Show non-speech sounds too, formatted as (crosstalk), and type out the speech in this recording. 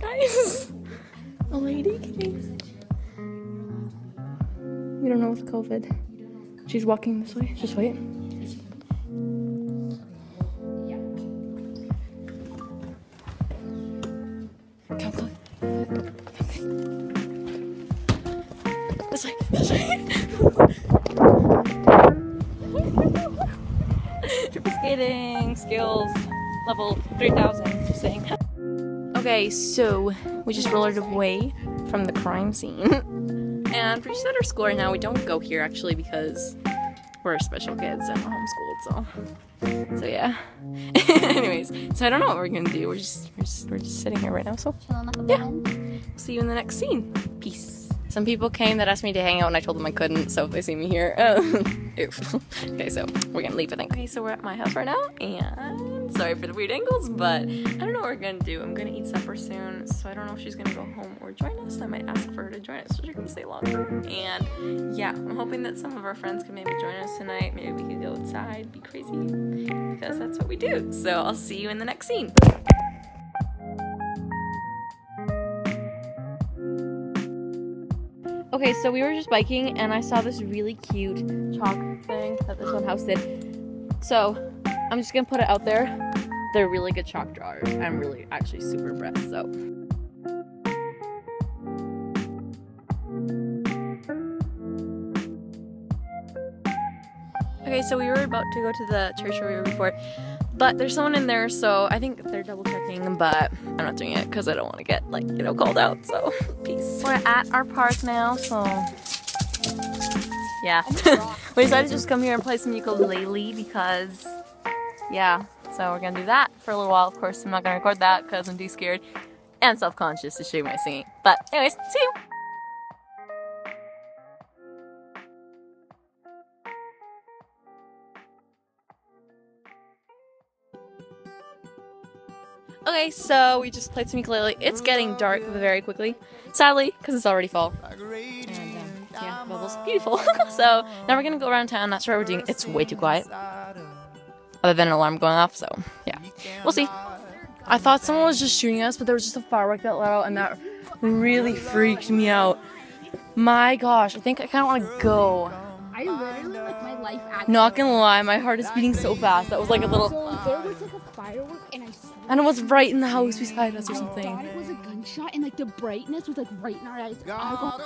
Guys, a lady came. We don't know with COVID. She's walking this way. Just wait. This way. This way. (laughs) Skating skills level 3000. Just saying. Okay, so we just rolled away from the crime scene. (laughs) And we're just our school right now. We don't go here actually because we're special kids and we're homeschooled. So, so yeah. (laughs) Anyways, so I don't know what we're gonna do. We're just we're just, we're just sitting here right now. So yeah, see you in the next scene. Peace. Some people came that asked me to hang out, and I told them I couldn't. So if they see me here, (laughs) oof. okay, so we're gonna leave. I think. Okay, so we're at my house right now, and sorry for the weird angles, but I don't know what we're gonna do. I'm gonna eat supper soon, so I don't know if she's gonna go home or join us. I might ask for her to join us, so she gonna stay longer. And yeah, I'm hoping that some of our friends can maybe join us tonight. Maybe we could go outside, be crazy, because that's what we do. So I'll see you in the next scene. Okay, so we were just biking and I saw this really cute chalk thing that this one house did. So I'm just gonna put it out there. They're really good chalk drawers. I'm really actually super impressed. So Okay, so we were about to go to the church where we were before, but there's someone in there, so I think they're double checking, but I'm not doing it because I don't want to get like, you know, called out. So (laughs) peace. We're at our park now, so yeah. (laughs) we decided to (laughs) just come here and play some ukulele because yeah. So we're gonna do that for a little while. Of course, I'm not gonna record that because I'm too scared and self-conscious to show my singing. But anyways, see you. Okay, so we just played some ukulele. It's getting dark very quickly, sadly, because it's already fall. And um, yeah, bubbles, beautiful. (laughs) so now we're gonna go around town. Not sure what we're doing. It's way too quiet, other than an alarm going off. So yeah, we'll see. I thought someone was just shooting us, but there was just a firework that let out, and that really freaked me out. My gosh, I think I kind of want to go. I literally like my life actually. Not gonna lie, my heart is beating so fast. That was like a little, So there was like a firework, and I and it was right in the house beside us or I something. thought it was a gunshot, and like the brightness was like right in our eyes. I got